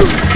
Woo!